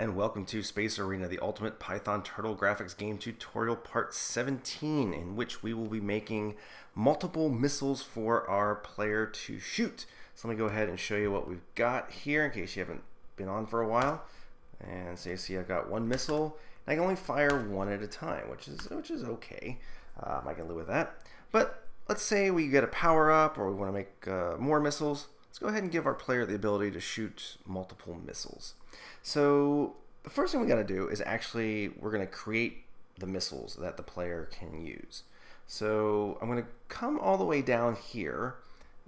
and welcome to Space Arena, the ultimate Python Turtle graphics game tutorial part 17, in which we will be making multiple missiles for our player to shoot. So let me go ahead and show you what we've got here in case you haven't been on for a while. And so you see I've got one missile, and I can only fire one at a time, which is which is okay. Um, I can live with that. But let's say we get a power up or we want to make uh, more missiles. Let's go ahead and give our player the ability to shoot multiple missiles. So the first thing we got to do is actually we're going to create the missiles that the player can use. So I'm going to come all the way down here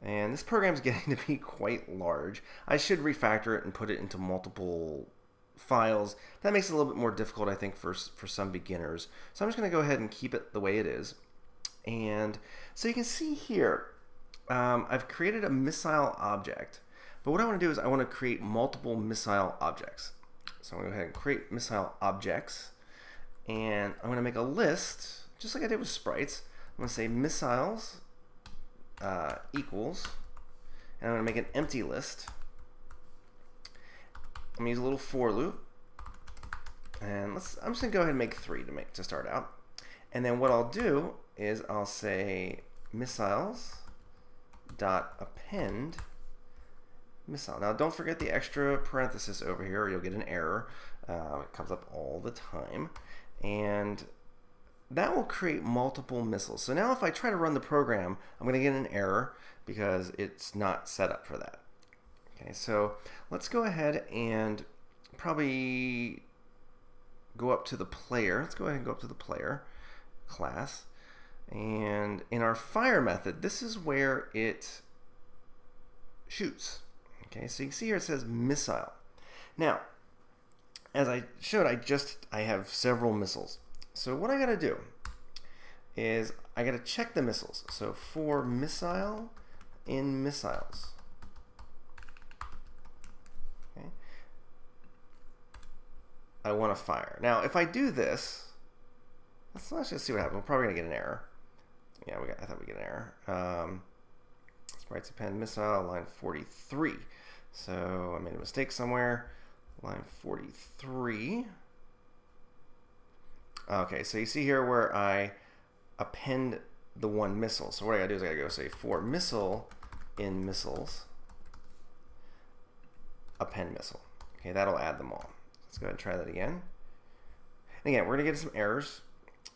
and this program is getting to be quite large. I should refactor it and put it into multiple files. That makes it a little bit more difficult, I think, for, for some beginners. So I'm just going to go ahead and keep it the way it is. And so you can see here, um, I've created a missile object. But what I want to do is I want to create multiple missile objects. So I'm going to go ahead and create missile objects. And I'm going to make a list, just like I did with sprites. I'm going to say missiles uh, equals, and I'm going to make an empty list. I'm going to use a little for loop. And let's, I'm just going to go ahead and make three to make to start out. And then what I'll do is I'll say missiles dot append missile. Now don't forget the extra parenthesis over here or you'll get an error. Uh, it comes up all the time. And that will create multiple missiles. So now if I try to run the program, I'm going to get an error because it's not set up for that. Okay, so let's go ahead and probably go up to the player. Let's go ahead and go up to the player class. And in our fire method, this is where it shoots. Okay, so you can see here it says missile. Now, as I showed, I just, I have several missiles. So what I gotta do is I gotta check the missiles. So for missile in missiles. I want to fire. Now, if I do this, let's, let's just see what happens. We're probably gonna get an error. Yeah, we got, I thought we get an error. Um, sprites append missile line 43. So I made a mistake somewhere. Line 43. Okay, so you see here where I append the one missile. So what I gotta do is I gotta go say for missile in missiles, append missile. Okay, that'll add them all. Let's go ahead and try that again. And again, we're gonna get some errors.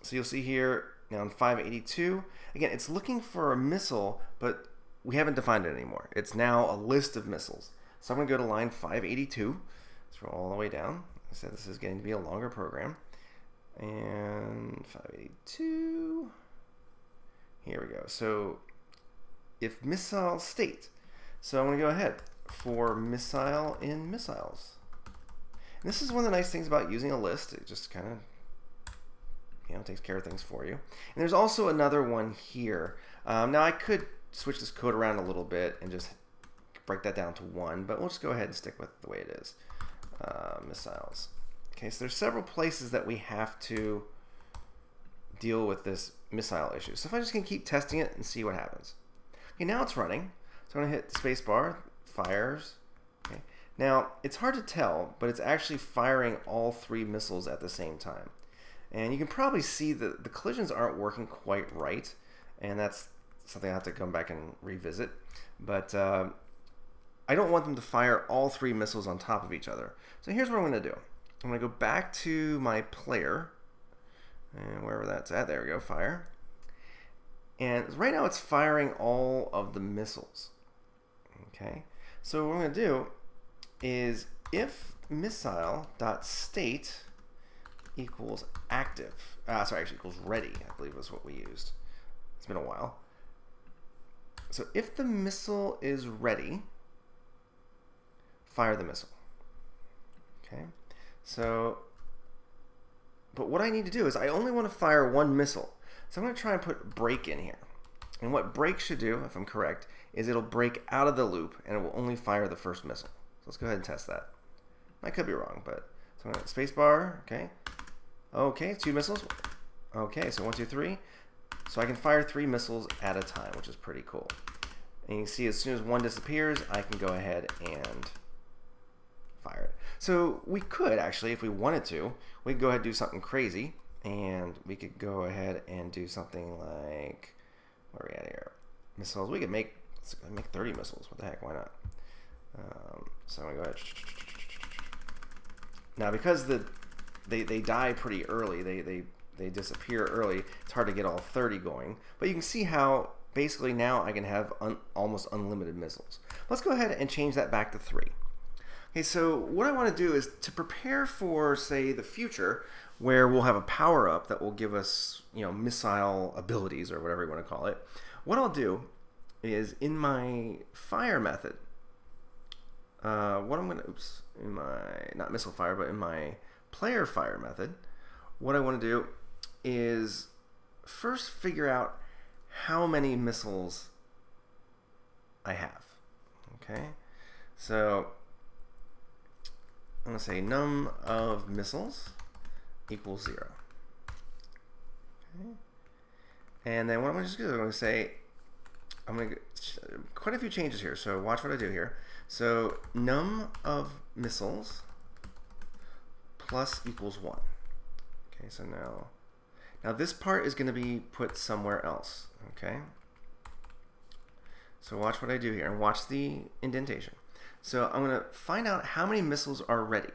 So you'll see here now in 582, again, it's looking for a missile, but we haven't defined it anymore. It's now a list of missiles. So I'm going to go to line 582. Scroll all the way down. I said this is getting to be a longer program. And 582. Here we go. So if missile state. So I'm going to go ahead for missile in missiles. And this is one of the nice things about using a list. It just kind of you know, takes care of things for you. And there's also another one here. Um, now I could switch this code around a little bit and just break that down to one, but we'll just go ahead and stick with the way it is. Uh, missiles. Okay, so there's several places that we have to deal with this missile issue. So if I just can keep testing it and see what happens. Okay, now it's running. So I'm gonna hit spacebar, fires. Okay. Now, it's hard to tell, but it's actually firing all three missiles at the same time. And you can probably see that the collisions aren't working quite right, and that's something I have to come back and revisit. But uh, I don't want them to fire all three missiles on top of each other. So here's what I'm going to do. I'm going to go back to my player, and wherever that's at, there we go, fire. And right now it's firing all of the missiles. Okay, so what I'm going to do is if missile.state equals active, uh, sorry, actually equals ready, I believe was what we used. It's been a while. So if the missile is ready, fire the missile. Okay, so, but what I need to do is I only want to fire one missile. So I'm going to try and put break in here. And what break should do, if I'm correct, is it'll break out of the loop and it will only fire the first missile. So let's go ahead and test that. I could be wrong, but so I'm going to spacebar, okay. Okay, two missiles. Okay, so one, two, three. So I can fire three missiles at a time, which is pretty cool. And you can see as soon as one disappears, I can go ahead and fire it. So we could actually, if we wanted to, we could go ahead and do something crazy, and we could go ahead and do something like, where are we at here? Missiles. We could make make 30 missiles. What the heck? Why not? Um, so I'm gonna go ahead. Now, because the they, they die pretty early, they, they, they disappear early, it's hard to get all 30 going. But you can see how basically now I can have un, almost unlimited missiles. Let's go ahead and change that back to 3. Okay, so what I want to do is to prepare for, say, the future, where we'll have a power-up that will give us, you know, missile abilities or whatever you want to call it. What I'll do is in my fire method, uh, what I'm going to, oops, in my, not missile fire, but in my player fire method, what I want to do is first figure out how many missiles I have. Okay, so I'm going to say num of missiles equals zero. Okay. And then what I'm going to do, is I'm going to say, I'm going to quite a few changes here. So watch what I do here. So num of missiles plus equals 1. Okay, so now, now this part is going to be put somewhere else. Okay. So watch what I do here and watch the indentation. So I'm going to find out how many missiles are ready.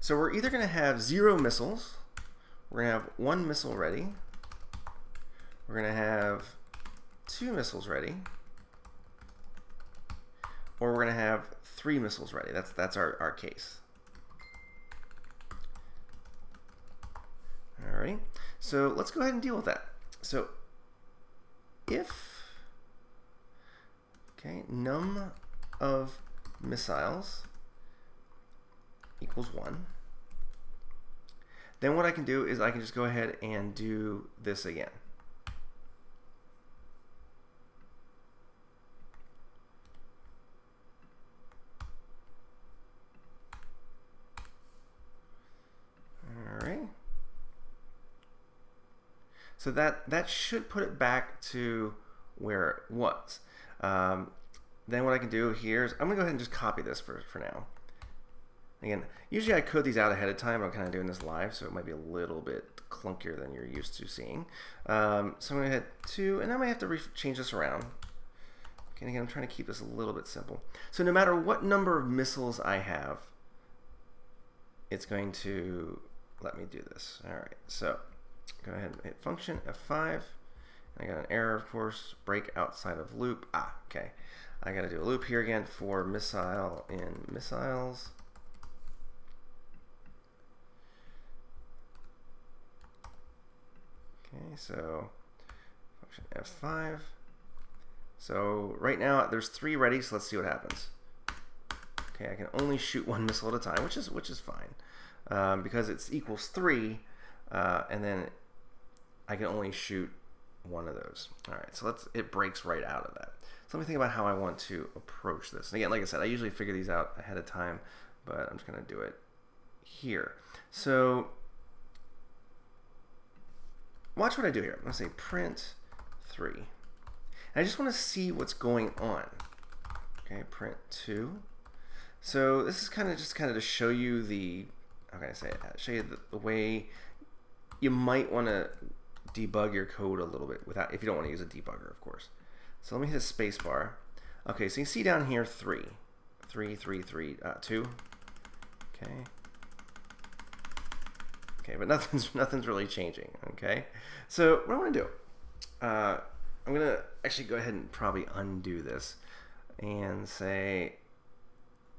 So we're either going to have zero missiles, we're going to have one missile ready, we're going to have two missiles ready, or we're going to have three missiles ready. That's that's our, our case. Alrighty, so let's go ahead and deal with that. So if, okay, num of missiles equals 1, then what I can do is I can just go ahead and do this again. So that, that should put it back to where it was. Um, then what I can do here is I'm going to go ahead and just copy this for, for now. Again, usually I code these out ahead of time. I'm kind of doing this live, so it might be a little bit clunkier than you're used to seeing. Um, so I'm to hit 2, and I might have to change this around. Okay, again, I'm trying to keep this a little bit simple. So no matter what number of missiles I have, it's going to let me do this. All right, so Go ahead and hit function, F5. I got an error, of course, break outside of loop. Ah, okay. I got to do a loop here again for missile in missiles. Okay, so function F5. So right now there's three ready, so let's see what happens. Okay, I can only shoot one missile at a time, which is which is fine um, because it's equals three, uh, and then I can only shoot one of those. All right, so let's, it breaks right out of that. So let me think about how I want to approach this. And again, like I said, I usually figure these out ahead of time, but I'm just gonna do it here. So watch what I do here. I'm gonna say print three. And I just wanna see what's going on. Okay, print two. So this is kind of just kind of to show you the, how can I say it? Show you the, the way you might want to debug your code a little bit without if you don't want to use a debugger, of course. So let me hit a space bar. Okay, so you see down here three, three, three, three, uh, two. Okay. Okay, but nothing's nothing's really changing. Okay, so what I want to do, uh, I'm gonna actually go ahead and probably undo this and say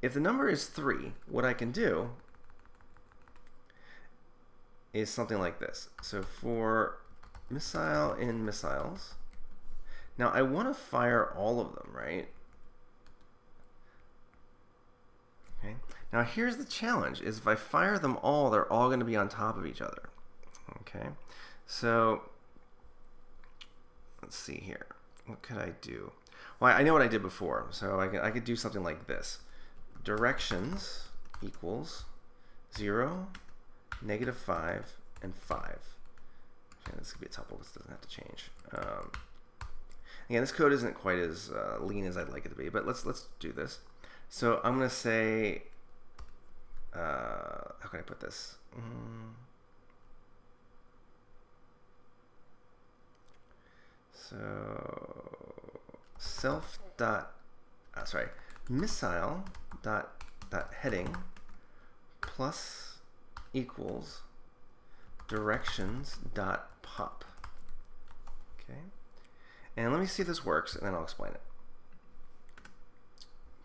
if the number is three, what I can do is something like this. So for missile in missiles. Now I want to fire all of them, right? Okay. Now here's the challenge: is if I fire them all, they're all going to be on top of each other. Okay. So let's see here. What could I do? Well, I know what I did before, so I could, I could do something like this. Directions equals 0, negative 5, and 5. Okay, this could be a tuple. This doesn't have to change. Um, again, this code isn't quite as uh, lean as I'd like it to be, but let's let's do this. So I'm going to say uh, how can I put this? Mm. So self dot, uh, sorry, missile dot dot heading plus equals directions dot pop. Okay, and let me see if this works, and then I'll explain it.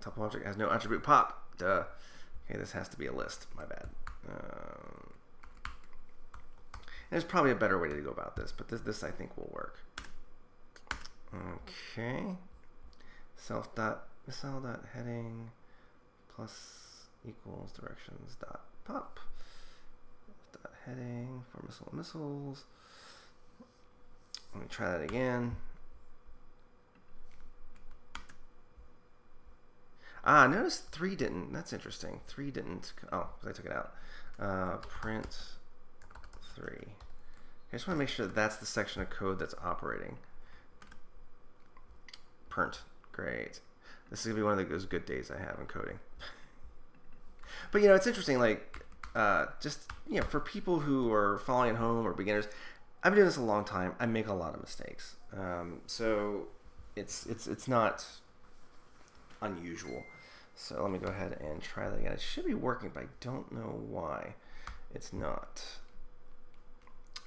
Tuple object has no attribute pop. Duh. Okay, this has to be a list. My bad. Um, there's probably a better way to go about this, but this, this I think will work. Okay. Self dot missile dot heading plus equals directions dot pop for missile missiles. Let me try that again. Ah, notice three didn't. That's interesting. Three didn't. Oh, I took it out. Uh, print three. I just want to make sure that that's the section of code that's operating. Print. Great. This is going to be one of those good days I have in coding. but, you know, it's interesting, like, uh, just, you know, for people who are following at home or beginners, I've been doing this a long time. I make a lot of mistakes. Um, so it's, it's, it's not unusual. So let me go ahead and try that again. It should be working, but I don't know why it's not.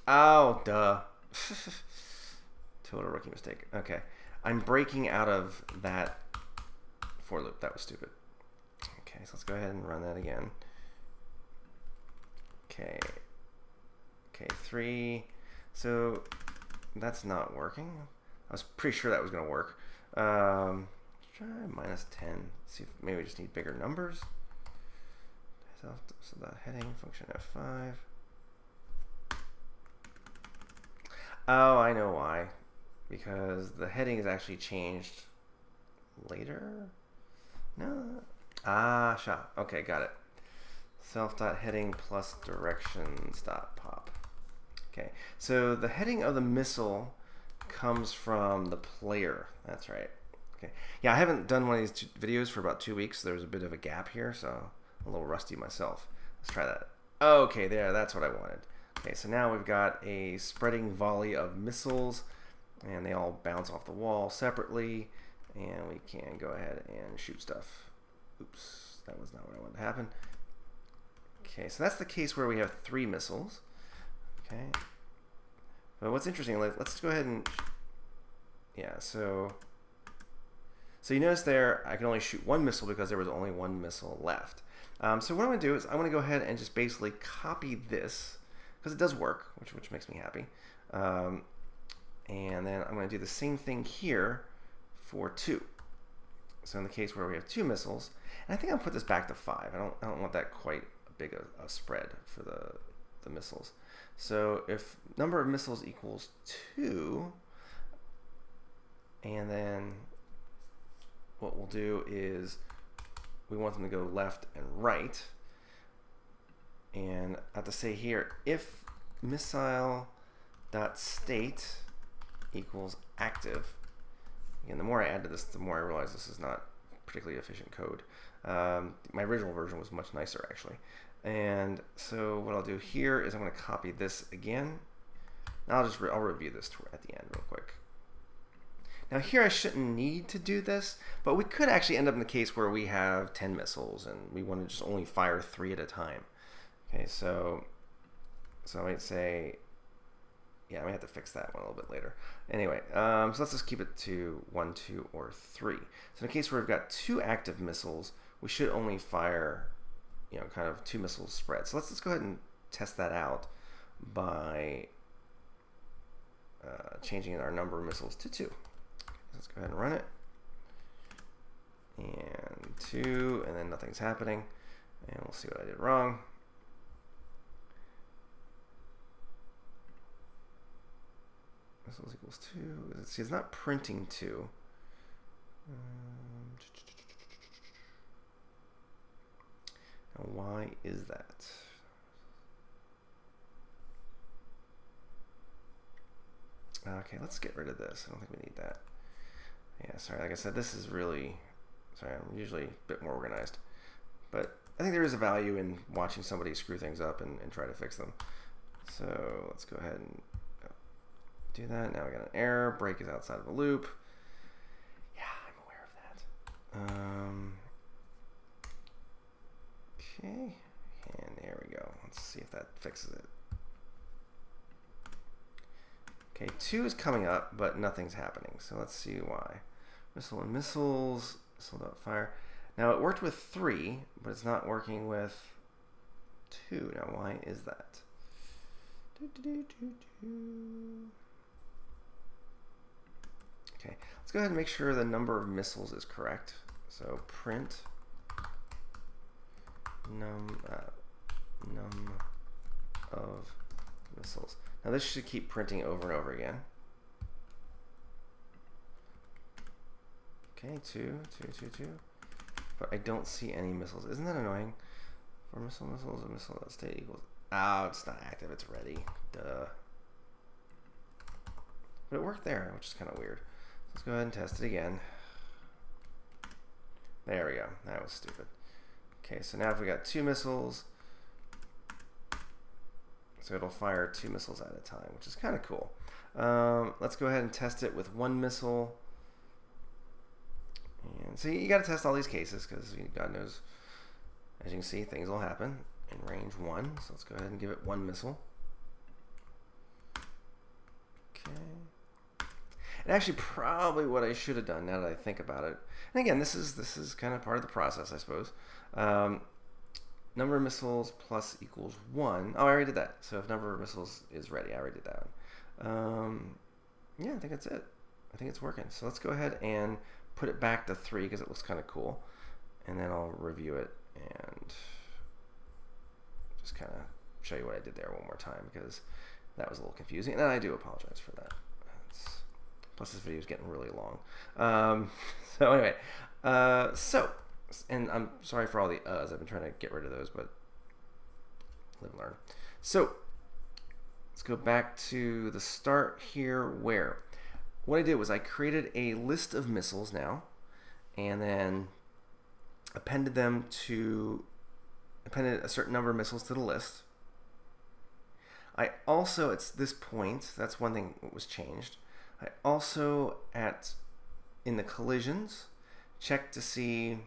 Oh, duh. Total rookie mistake. Okay. I'm breaking out of that for loop. That was stupid. Okay, so let's go ahead and run that again. Okay. Okay, three. So that's not working. I was pretty sure that was going to work. Um, try minus 10. see if maybe we just need bigger numbers. So, the heading function F5. Oh, I know why. Because the heading is actually changed later? No. Ah, shot. Okay, got it. Self dot heading plus directions dot pop. Okay, so the heading of the missile comes from the player. That's right. Okay. Yeah, I haven't done one of these videos for about two weeks. So There's a bit of a gap here, so a little rusty myself. Let's try that. Okay, there, that's what I wanted. Okay, so now we've got a spreading volley of missiles, and they all bounce off the wall separately, and we can go ahead and shoot stuff. Oops, that was not what I wanted to happen. Okay, so that's the case where we have three missiles. Okay. But what's interesting, let, let's go ahead and, yeah, so so you notice there, I can only shoot one missile because there was only one missile left. Um, so what I'm going to do is I'm going to go ahead and just basically copy this, because it does work, which, which makes me happy. Um, and then I'm going to do the same thing here for two. So in the case where we have two missiles, and I think I'll put this back to five. I don't, I don't want that quite big a, a spread for the, the missiles. So if number of missiles equals two, and then what we'll do is we want them to go left and right. And I have to say here, if missile dot state equals active. Again, the more I add to this, the more I realize this is not particularly efficient code. Um, my original version was much nicer actually. And so what I'll do here is I'm going to copy this again. Now I'll just re I'll review this at the end real quick. Now here I shouldn't need to do this, but we could actually end up in the case where we have 10 missiles and we want to just only fire three at a time. Okay, so, so I might say, yeah, I might have to fix that one a little bit later. Anyway, um, so let's just keep it to one, two, or three. So in a case where we've got two active missiles, we should only fire, you know, kind of two missiles spread. So let's, let's go ahead and test that out by uh, changing our number of missiles to two. Let's go ahead and run it. And two, and then nothing's happening. And we'll see what I did wrong. Missiles equals two. See, it's not printing two. Um, why is that? Okay, let's get rid of this. I don't think we need that. Yeah, sorry, like I said, this is really, sorry, I'm usually a bit more organized. But I think there is a value in watching somebody screw things up and, and try to fix them. So let's go ahead and do that. Now we got an error. Break is outside of a loop. Yeah, I'm aware of that. Um, okay, and there we go. Let's see if that fixes it. Okay, two is coming up, but nothing's happening. So let's see why. Missile and missiles, missile dot fire. Now it worked with three, but it's not working with two. Now why is that? Do, do, do, okay, let's go ahead and make sure the number of missiles is correct. So print num uh, num of missiles. Now this should keep printing over and over again. Okay, two, two, two, two. But I don't see any missiles. Isn't that annoying? For missile missiles, a missile that state equals. Oh, it's not active. It's ready. Duh. But it worked there, which is kind of weird. Let's go ahead and test it again. There we go. That was stupid. Okay, so now if we got two missiles, so it'll fire two missiles at a time, which is kind of cool. Um, let's go ahead and test it with one missile. And so you got to test all these cases because God knows, as you can see, things will happen in range one. So let's go ahead and give it one missile. Okay. And actually, probably what I should have done now that I think about it. And again, this is this is kind of part of the process, I suppose. Um, Number of missiles plus equals one. Oh, I already did that. So if number of missiles is ready, I already did that. Um, yeah, I think that's it. I think it's working. So let's go ahead and put it back to three because it looks kind of cool. And then I'll review it and just kind of show you what I did there one more time because that was a little confusing. And I do apologize for that. Plus this video is getting really long. Um, so anyway, uh, so and I'm sorry for all the uhs. I've been trying to get rid of those, but live and learn. So let's go back to the start here where what I did was I created a list of missiles now and then appended them to appended a certain number of missiles to the list. I also at this point, that's one thing that was changed. I also at in the collisions check to see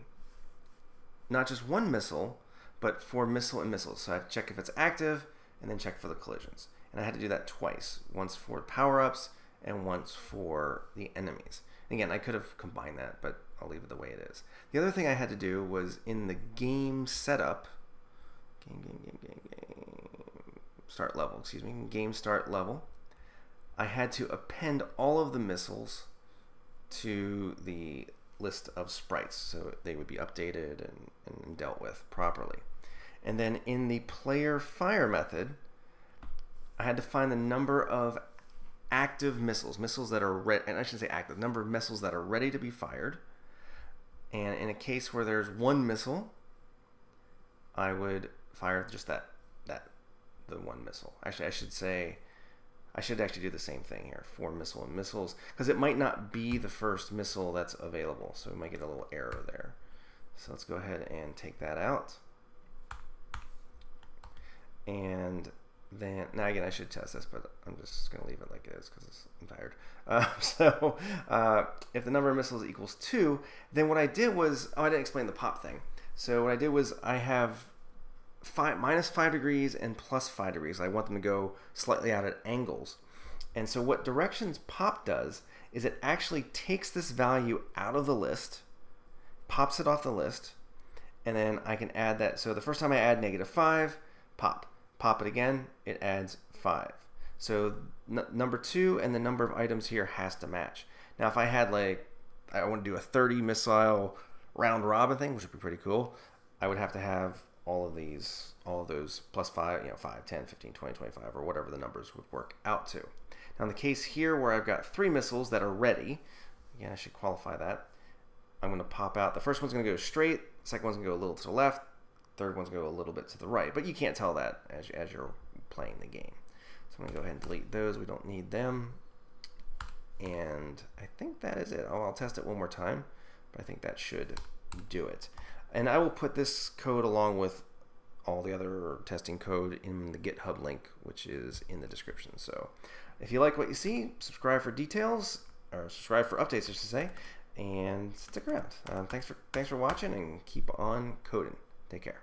not just one missile, but for missile and missiles. So I check if it's active and then check for the collisions. And I had to do that twice, once for power-ups and once for the enemies. Again, I could have combined that, but I'll leave it the way it is. The other thing I had to do was in the game setup, game, game, game, game, game, start level, excuse me, game start level, I had to append all of the missiles to the list of sprites so they would be updated and, and dealt with properly. And then in the player fire method, I had to find the number of active missiles, missiles that are ready, and I shouldn't say active, number of missiles that are ready to be fired. And in a case where there's one missile, I would fire just that, that, the one missile. Actually, I should say I should actually do the same thing here for missile and missiles because it might not be the first missile that's available. So we might get a little error there. So let's go ahead and take that out. And then, now again, I should test this, but I'm just going to leave it like it is because I'm tired. Uh, so uh, if the number of missiles equals 2, then what I did was, oh, I didn't explain the pop thing. So what I did was I have five, minus 5 degrees and plus 5 degrees. I want them to go slightly out at angles. And so what directions pop does is it actually takes this value out of the list, pops it off the list, and then I can add that. So the first time I add negative 5, pop. Pop it again, it adds 5. So number 2 and the number of items here has to match. Now if I had like, I want to do a 30 missile round robin thing, which would be pretty cool, I would have to have all of these, all of those plus 5, you know, 5, 10, 15, 20, 25, or whatever the numbers would work out to. Now in the case here where I've got three missiles that are ready, again, I should qualify that. I'm going to pop out. The first one's going to go straight. Second one's going to go a little to the left. Third one's going to go a little bit to the right. But you can't tell that as, as you're playing the game. So I'm going to go ahead and delete those. We don't need them. And I think that is it. Oh, I'll test it one more time. But I think that should do it. And I will put this code along with all the other testing code in the GitHub link, which is in the description. So if you like what you see, subscribe for details, or subscribe for updates, I should say, and stick around. Um, thanks for thanks for watching, and keep on coding. Take care.